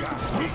か。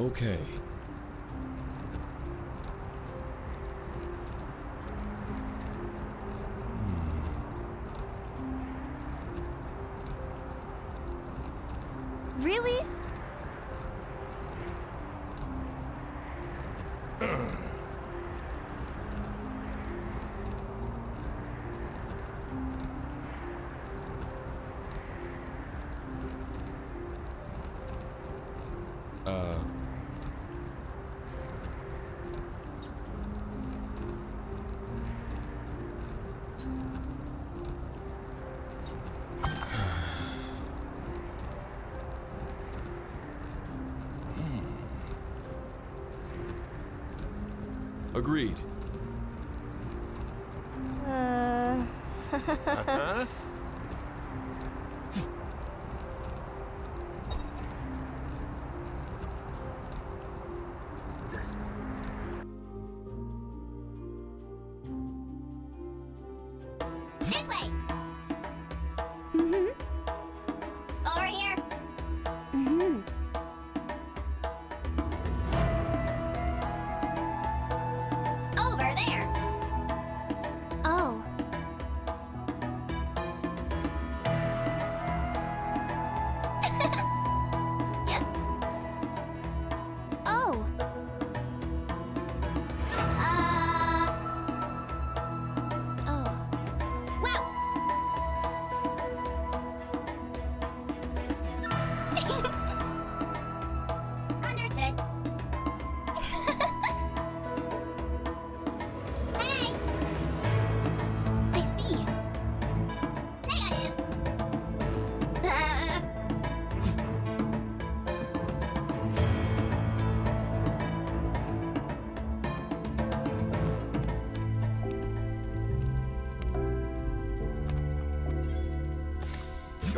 Okay. Agreed.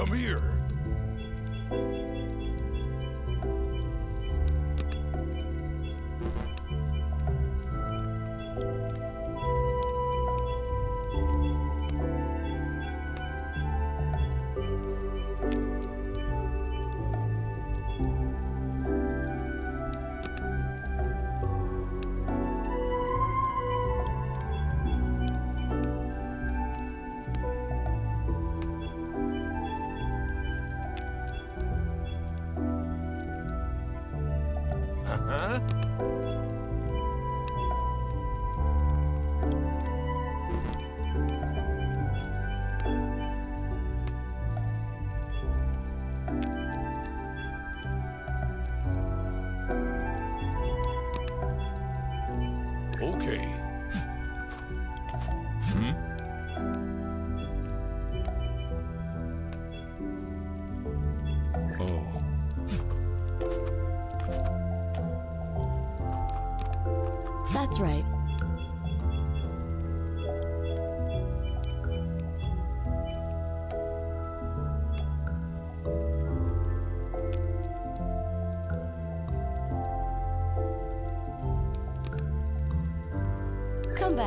Come here.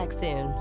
Back soon.